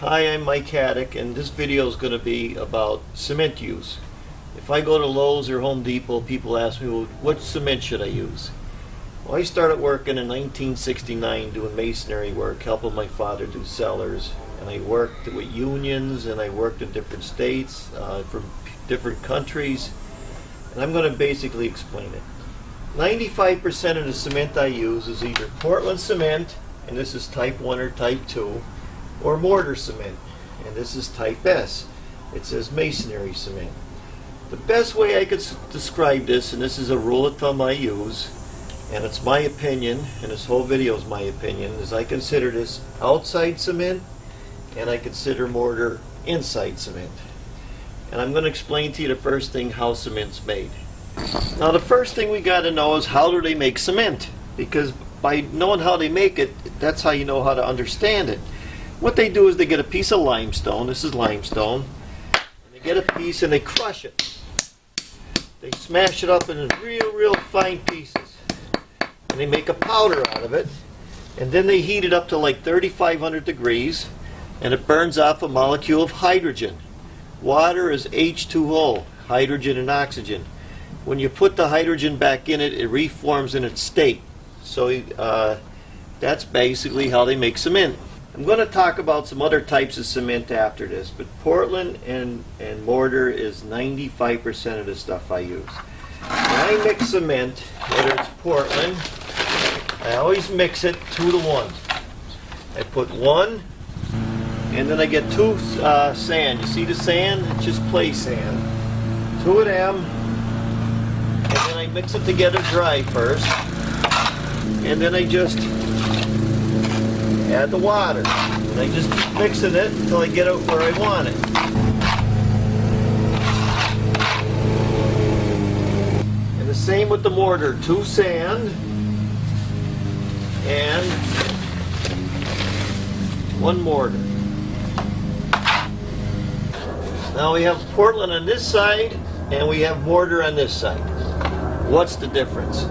Hi, I'm Mike Haduck, and this video is going to be about cement use. If I go to Lowe's or Home Depot, people ask me, well, what cement should I use? Well, I started working in 1969 doing masonry work, helping my father do cellars. And I worked with unions and I worked in different states, uh, from different countries. And I'm going to basically explain it. 95% of the cement I use is either Portland cement, and this is type 1 or type 2, or mortar cement, and this is type S. It says masonry cement. The best way I could describe this, and this is a rule of thumb I use, and it's my opinion, and this whole video is my opinion, is I consider this outside cement, and I consider mortar inside cement. And I'm going to explain to you the first thing how cement's made. Now, the first thing we got to know is how do they make cement? Because by knowing how they make it, that's how you know how to understand it. What they do is they get a piece of limestone. This is limestone. And they get a piece and they crush it. They smash it up in real, real fine pieces. And they make a powder out of it. And then they heat it up to like 3,500 degrees. And it burns off a molecule of hydrogen. Water is H2O, hydrogen and oxygen when you put the hydrogen back in it, it reforms in its state. So uh, that's basically how they make cement. I'm going to talk about some other types of cement after this, but Portland and, and mortar is 95% of the stuff I use. When I mix cement, whether it's Portland, I always mix it two to one. I put one, and then I get two uh, sand. You see the sand? It's just play sand. Two of them, and then I mix it together dry first, and then I just add the water. And I just keep mixing it until I get it where I want it. And the same with the mortar, two sand and one mortar. Now we have Portland on this side and we have mortar on this side. What's the difference?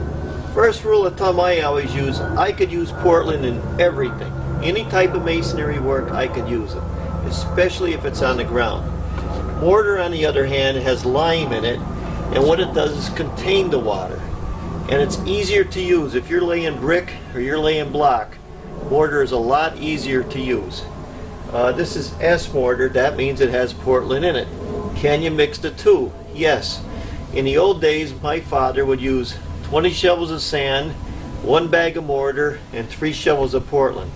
First rule of thumb I always use, I could use Portland in everything. Any type of masonry work, I could use it, especially if it's on the ground. Mortar, on the other hand, has lime in it, and what it does is contain the water. And it's easier to use. If you're laying brick or you're laying block, mortar is a lot easier to use. Uh, this is S mortar, that means it has Portland in it. Can you mix the two? Yes. In the old days, my father would use 20 shovels of sand, one bag of mortar, and three shovels of Portland.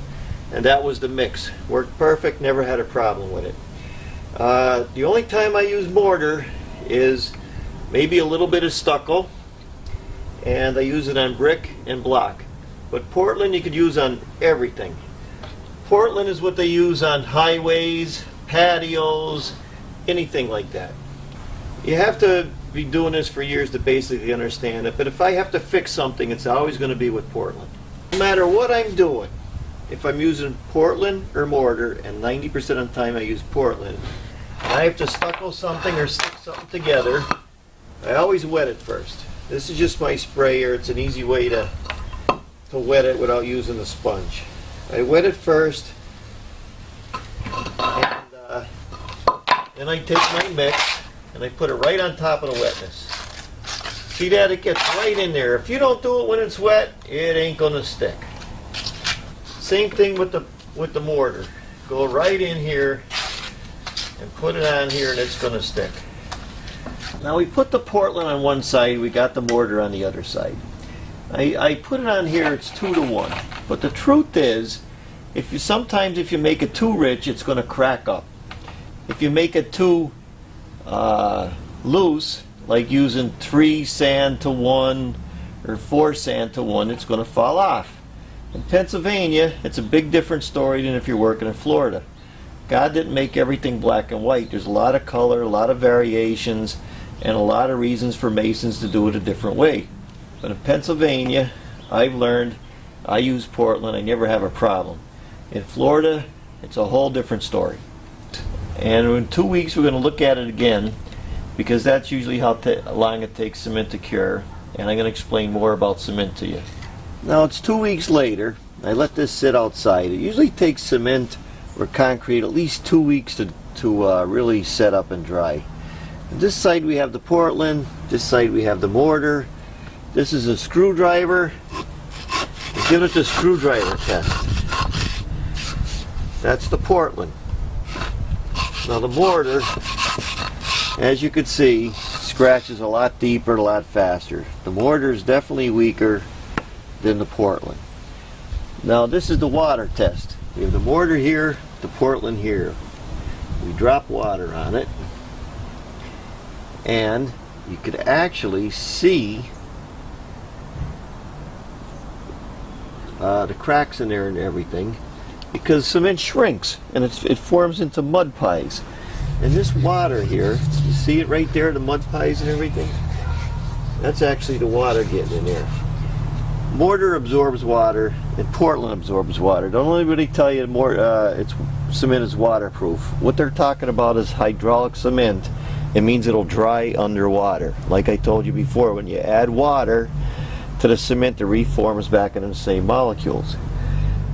And that was the mix. Worked perfect, never had a problem with it. Uh, the only time I use mortar is maybe a little bit of stucco, and I use it on brick and block. But Portland you could use on everything. Portland is what they use on highways, patios, anything like that. You have to be doing this for years to basically understand it, but if I have to fix something, it's always going to be with Portland. No matter what I'm doing, if I'm using Portland or mortar, and 90% of the time I use Portland, and I have to stucco something or stick something together, I always wet it first. This is just my sprayer. It's an easy way to, to wet it without using a sponge. I wet it first, and uh, then I take my mix and I put it right on top of the wetness. See that? It gets right in there. If you don't do it when it's wet, it ain't gonna stick. Same thing with the with the mortar. Go right in here and put it on here and it's gonna stick. Now we put the Portland on one side, we got the mortar on the other side. I, I put it on here, it's two to one. But the truth is, if you sometimes if you make it too rich, it's going to crack up. If you make it too uh, loose, like using three sand to one or four sand to one, it's going to fall off. In Pennsylvania, it's a big different story than if you're working in Florida. God didn't make everything black and white. There's a lot of color, a lot of variations, and a lot of reasons for masons to do it a different way. But in Pennsylvania, I've learned I use Portland, I never have a problem. In Florida, it's a whole different story. And in two weeks, we're going to look at it again because that's usually how long it takes cement to cure. And I'm going to explain more about cement to you. Now it's two weeks later. I let this sit outside. It usually takes cement or concrete at least two weeks to, to uh, really set up and dry. This side we have the Portland, this side we have the mortar. This is a screwdriver. We'll give it the screwdriver test. That's the Portland. Now the mortar, as you can see, scratches a lot deeper, a lot faster. The mortar is definitely weaker than the Portland. Now this is the water test. We have the mortar here, the Portland here. We drop water on it and you could actually see uh, the cracks in there and everything because cement shrinks and it forms into mud pies. And this water here, you see it right there, the mud pies and everything? That's actually the water getting in there. Mortar absorbs water and Portland absorbs water. Don't anybody tell you more, uh, it's cement is waterproof. What they're talking about is hydraulic cement it means it'll dry underwater. Like I told you before, when you add water to the cement, it reforms back into the same molecules.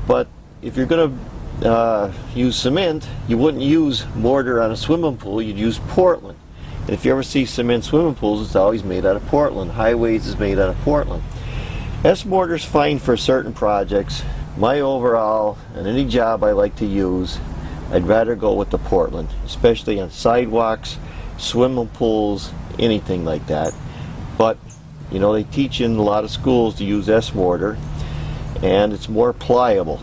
But if you're going to uh, use cement, you wouldn't use mortar on a swimming pool, you'd use Portland. And if you ever see cement swimming pools, it's always made out of Portland. Highways is made out of Portland. S mortar is fine for certain projects. My overall, and any job I like to use, I'd rather go with the Portland, especially on sidewalks, swimming pools, anything like that. But, you know, they teach in a lot of schools to use S mortar, and it's more pliable.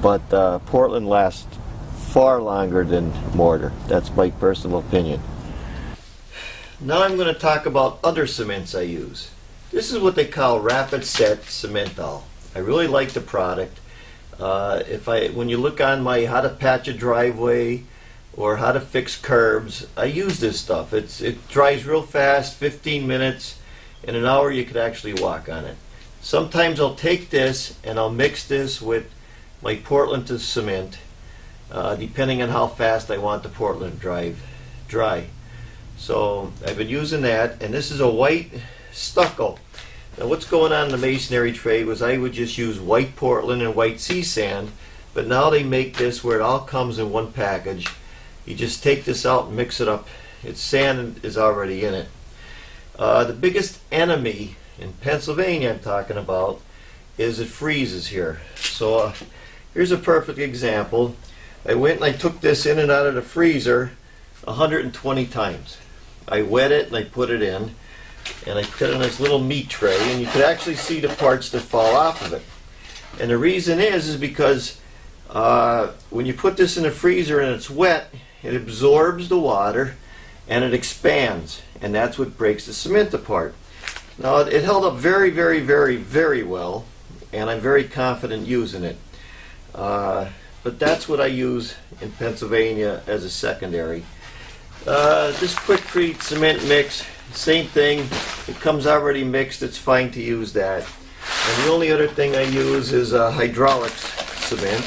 But uh, Portland lasts far longer than mortar. That's my personal opinion. Now I'm going to talk about other cements I use. This is what they call Rapid Set Cement All. I really like the product. Uh, if I, when you look on my how to patch a driveway, or how to fix curbs. I use this stuff. It's it dries real fast, 15 minutes. In an hour you could actually walk on it. Sometimes I'll take this and I'll mix this with my Portland to cement, uh, depending on how fast I want the Portland drive dry. So I've been using that, and this is a white stucco. Now what's going on in the masonry trade was I would just use white Portland and white sea sand, but now they make this where it all comes in one package you just take this out and mix it up. Its sand is already in it. Uh, the biggest enemy in Pennsylvania I'm talking about is it freezes here. So uh, here's a perfect example. I went and I took this in and out of the freezer 120 times. I wet it and I put it in and I put it in this little meat tray and you could actually see the parts that fall off of it. And the reason is is because uh, when you put this in the freezer and it's wet, it absorbs the water and it expands, and that's what breaks the cement apart. Now, it held up very, very, very, very well, and I'm very confident using it. Uh, but that's what I use in Pennsylvania as a secondary. Uh, this Quikrete cement mix, same thing. It comes already mixed. It's fine to use that. And the only other thing I use is uh, hydraulics cement,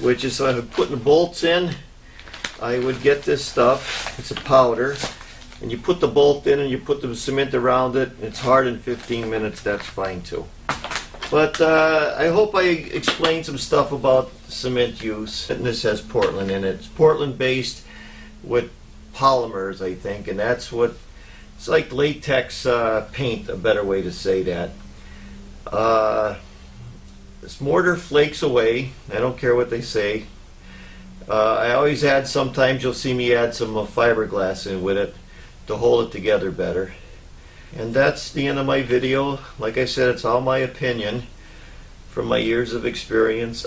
which is I'm putting the bolts in I would get this stuff. It's a powder. And you put the bolt in and you put the cement around it. It's hard in 15 minutes. That's fine too. But uh, I hope I explained some stuff about cement use. And this has Portland in it. It's Portland based with polymers, I think. And that's what it's like latex uh, paint, a better way to say that. Uh, this mortar flakes away. I don't care what they say. Uh, I always add, sometimes you'll see me add some uh, fiberglass in with it to hold it together better. And that's the end of my video. Like I said, it's all my opinion from my years of experience